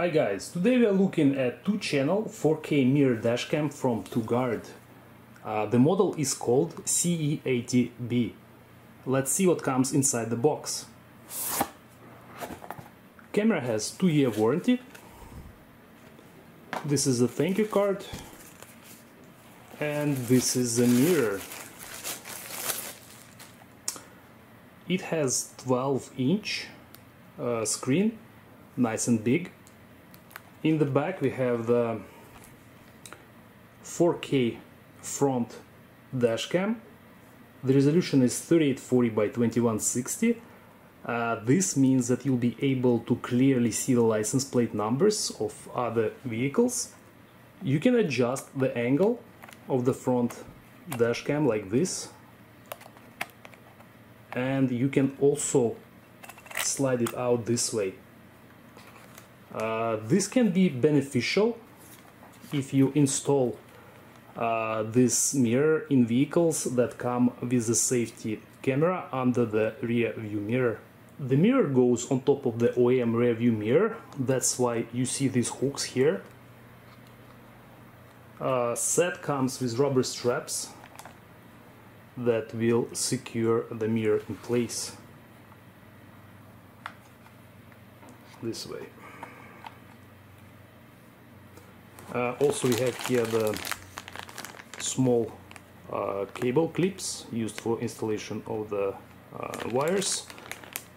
Hi guys, today we are looking at 2-channel 4K mirror dashcam from Toguard. Uh, the model is called CE80B. Let's see what comes inside the box. Camera has 2 year warranty. This is a thank you card. And this is a mirror. It has 12 inch uh, screen, nice and big. In the back we have the 4K front dashcam. The resolution is 3840 by 2160. Uh, this means that you'll be able to clearly see the license plate numbers of other vehicles. You can adjust the angle of the front dashcam like this and you can also slide it out this way uh, this can be beneficial if you install uh, this mirror in vehicles that come with a safety camera under the rear view mirror. The mirror goes on top of the OEM rear view mirror, that's why you see these hooks here. Uh, set comes with rubber straps that will secure the mirror in place. This way. Uh, also we have here the small uh, cable clips used for installation of the uh, wires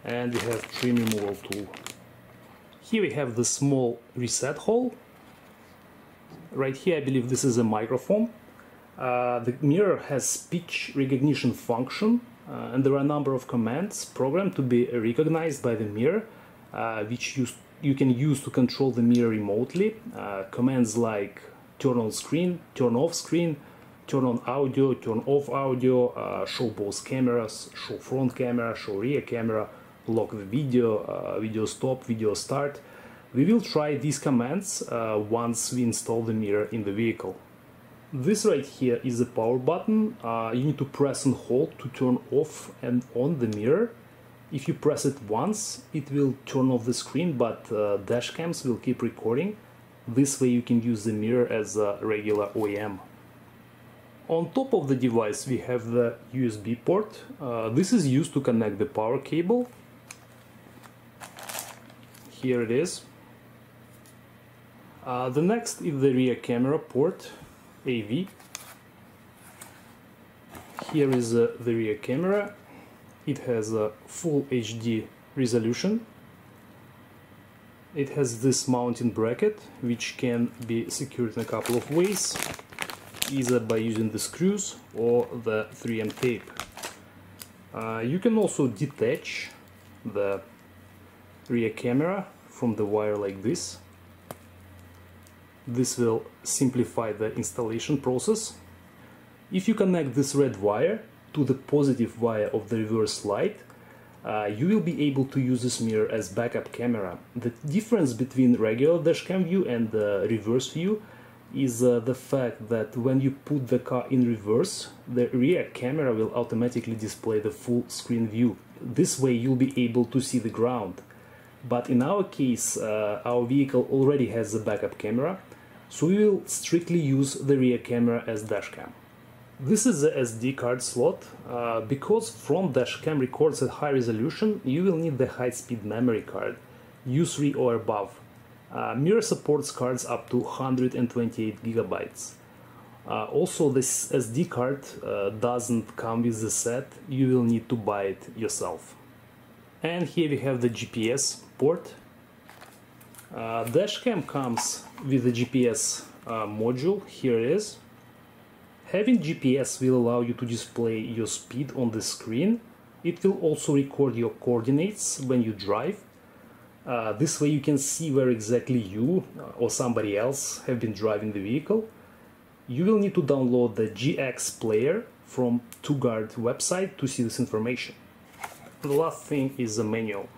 and we have trim removal tool. Here we have the small reset hole. Right here I believe this is a microphone. Uh, the mirror has speech recognition function uh, and there are a number of commands programmed to be recognized by the mirror uh, which use you can use to control the mirror remotely. Uh, commands like turn on screen, turn off screen, turn on audio, turn off audio, uh, show both cameras, show front camera, show rear camera, lock the video, uh, video stop, video start. We will try these commands uh, once we install the mirror in the vehicle. This right here is the power button. Uh, you need to press and hold to turn off and on the mirror if you press it once, it will turn off the screen, but uh, dash cams will keep recording. This way you can use the mirror as a regular OEM. On top of the device we have the USB port. Uh, this is used to connect the power cable. Here it is. Uh, the next is the rear camera port, AV. Here is uh, the rear camera it has a full HD resolution. It has this mounting bracket which can be secured in a couple of ways either by using the screws or the 3M tape. Uh, you can also detach the rear camera from the wire like this. This will simplify the installation process. If you connect this red wire to the positive wire of the reverse light, uh, you will be able to use this mirror as backup camera. The difference between regular dashcam view and the reverse view is uh, the fact that when you put the car in reverse, the rear camera will automatically display the full screen view. This way you'll be able to see the ground. But in our case, uh, our vehicle already has a backup camera, so we will strictly use the rear camera as dashcam. This is the SD card slot. Uh, because front dashcam records at high resolution, you will need the high-speed memory card, U3 or above. Uh, Mirror supports cards up to 128 gigabytes. Uh, also, this SD card uh, doesn't come with the set, you will need to buy it yourself. And here we have the GPS port. Uh, dashcam comes with the GPS uh, module, here it is. Having GPS will allow you to display your speed on the screen. It will also record your coordinates when you drive. Uh, this way you can see where exactly you uh, or somebody else have been driving the vehicle. You will need to download the GX player from Toguard website to see this information. The last thing is the manual.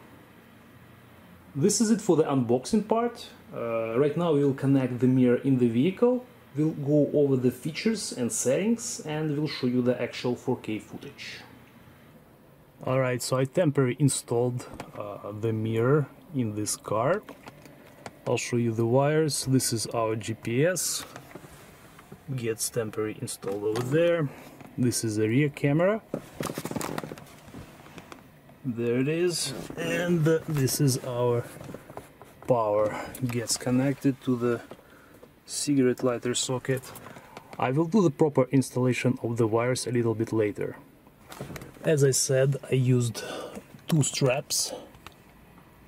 This is it for the unboxing part. Uh, right now we will connect the mirror in the vehicle We'll go over the features and settings and we'll show you the actual 4K footage. Alright, so I temporarily installed uh, the mirror in this car. I'll show you the wires. This is our GPS. Gets temporarily installed over there. This is the rear camera. There it is. And this is our power. Gets connected to the cigarette lighter socket. I will do the proper installation of the wires a little bit later. As I said, I used two straps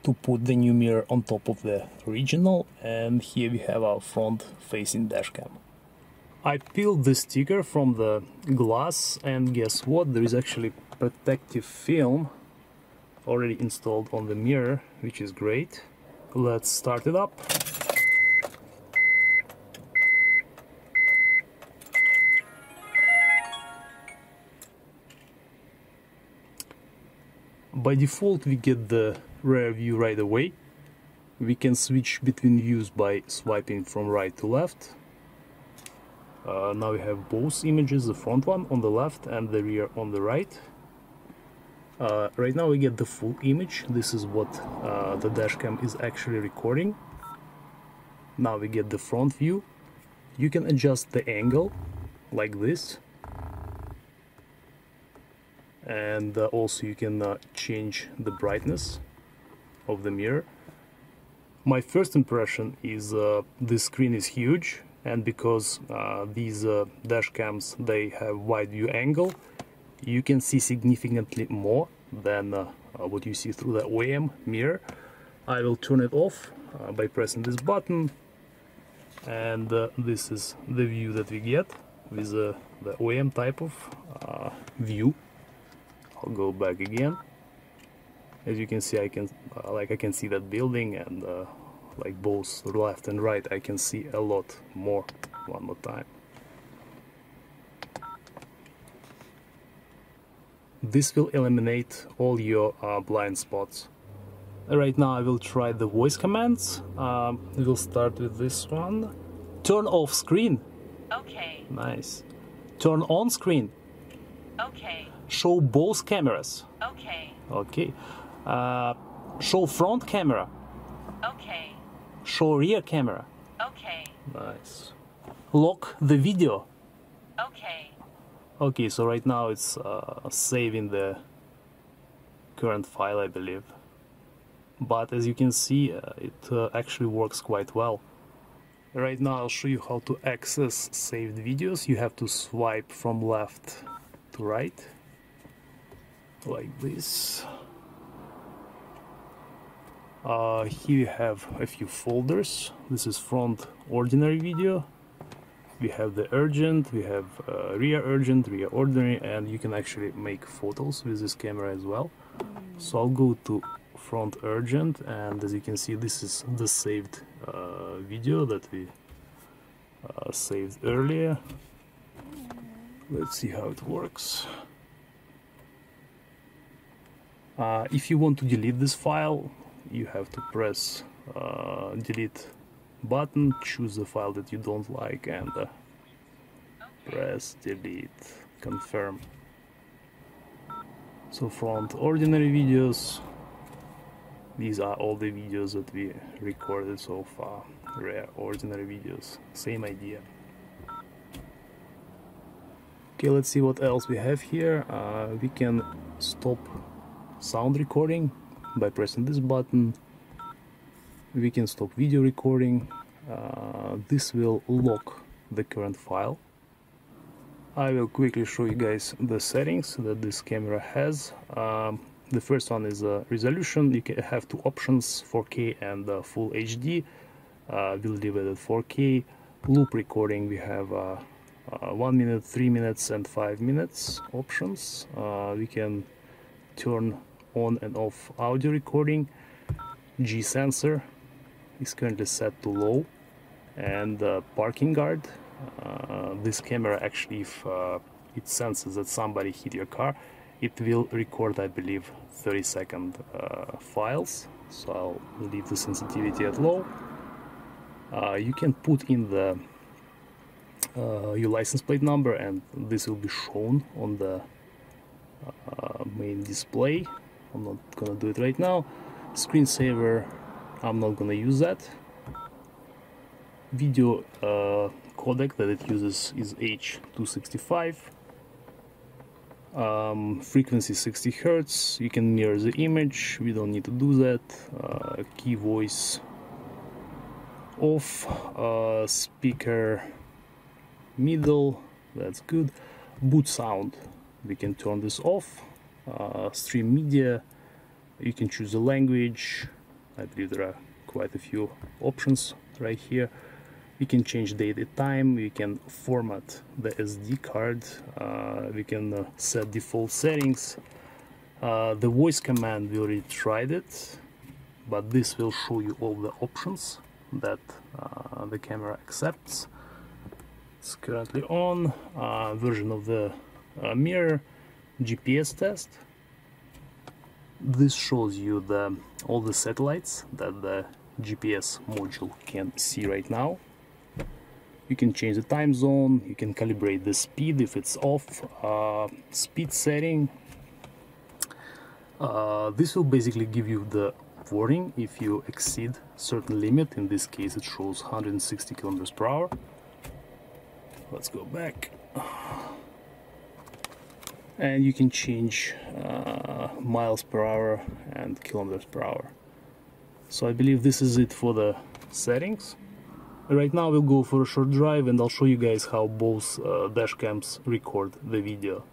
to put the new mirror on top of the original and here we have our front facing dashcam. I peeled the sticker from the glass and guess what, there is actually protective film already installed on the mirror, which is great. Let's start it up. By default we get the rear view right away. We can switch between views by swiping from right to left. Uh, now we have both images, the front one on the left and the rear on the right. Uh, right now we get the full image, this is what uh, the dashcam is actually recording. Now we get the front view. You can adjust the angle like this and uh, also you can uh, change the brightness of the mirror. My first impression is uh, this screen is huge and because uh, these uh, dash cams they have wide view angle you can see significantly more than uh, what you see through the OEM mirror. I will turn it off by pressing this button and this is the view that we get with the OEM type of view I'll go back again. As you can see I can uh, like I can see that building and uh, like both left and right I can see a lot more. One more time. This will eliminate all your uh, blind spots. Right now I will try the voice commands. Um, we'll start with this one. Turn off screen. Okay. Nice. Turn on screen okay show both cameras. Okay. Okay. Uh, show front camera. Okay. Show rear camera. Okay. Nice. Lock the video. Okay. Okay, so right now it's uh, saving the current file, I believe. But as you can see, uh, it uh, actually works quite well. Right now I'll show you how to access saved videos. You have to swipe from left to right like this. Uh, here you have a few folders. This is front ordinary video. We have the urgent, we have uh, rear urgent, rear ordinary, and you can actually make photos with this camera as well. So I'll go to front urgent, and as you can see, this is the saved uh, video that we uh, saved earlier. Let's see how it works. Uh, if you want to delete this file, you have to press uh, delete button, choose the file that you don't like and uh, press delete, confirm. So front ordinary videos, these are all the videos that we recorded so far, rare ordinary videos, same idea. Okay, let's see what else we have here. Uh, we can stop sound recording by pressing this button. We can stop video recording. Uh, this will lock the current file. I will quickly show you guys the settings that this camera has. Um, the first one is uh, resolution. You can have two options 4k and uh, full HD uh, we'll leave it at 4k loop recording we have uh, uh, 1 minute 3 minutes and 5 minutes options. Uh, we can turn on and off audio recording. G sensor is currently set to low. And uh, parking guard. Uh, this camera actually if uh, it senses that somebody hit your car it will record I believe 30 second uh, files. So I'll leave the sensitivity at low. You can put in the uh, your license plate number and this will be shown on the main display. I'm not gonna do it right now. Screensaver I'm not gonna use that. Video uh, codec that it uses is H265 um, frequency 60 hertz. You can mirror the image. We don't need to do that. Uh, key voice off. Uh, speaker middle that's good. Boot sound we can turn this off. Uh, stream media you can choose the language. I believe there are quite a few options right here. We can change date and time we can format the SD card uh, we can uh, set default settings. Uh, the voice command we already tried it but this will show you all the options that uh, the camera accepts it's currently on uh, version of the uh, mirror GPS test. This shows you the all the satellites that the GPS module can see right now. You can change the time zone you can calibrate the speed if it's off uh, speed setting. Uh, this will basically give you the warning if you exceed certain limit. In this case it shows 160 kilometers per hour let's go back. And you can change uh, miles per hour and kilometers per hour. So I believe this is it for the settings. Right now we'll go for a short drive and I'll show you guys how both uh, dash cams record the video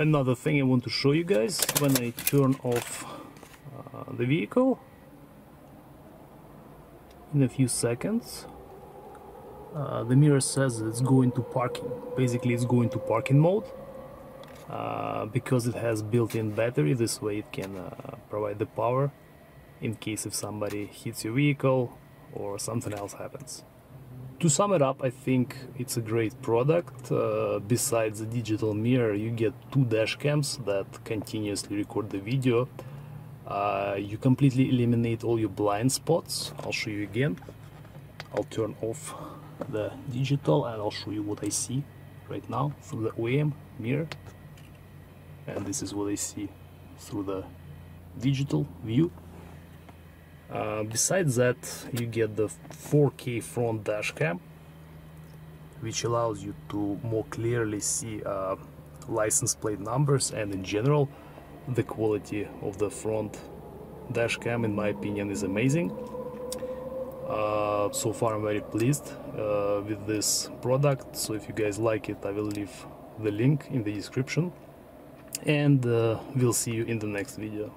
another thing I want to show you guys when I turn off uh, the vehicle in a few seconds uh, the mirror says it's going to parking. Basically it's going to parking mode uh, because it has built-in battery. This way it can uh, provide the power in case if somebody hits your vehicle or something else happens to sum it up, I think it's a great product. Uh, besides the digital mirror, you get two dash cams that continuously record the video. Uh, you completely eliminate all your blind spots. I'll show you again. I'll turn off the digital and I'll show you what I see right now through the OEM mirror. And this is what I see through the digital view. Uh, besides that, you get the 4K front dash cam, which allows you to more clearly see uh, license plate numbers and in general the quality of the front dash cam in my opinion is amazing. Uh, so far I'm very pleased uh, with this product so if you guys like it I will leave the link in the description and uh, we'll see you in the next video.